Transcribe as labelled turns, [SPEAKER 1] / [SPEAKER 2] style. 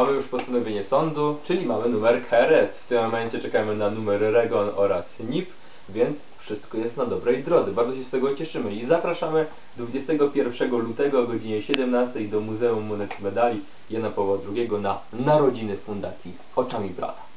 [SPEAKER 1] Mamy już postanowienie sądu, czyli mamy numer KRS. W tym momencie czekamy na numer REGON oraz NIP, więc wszystko jest na dobrej drodze. Bardzo się z tego cieszymy i zapraszamy 21 lutego o godzinie 17 do Muzeum Monet Medali Jana Pawła II na narodziny Fundacji Oczami Brata.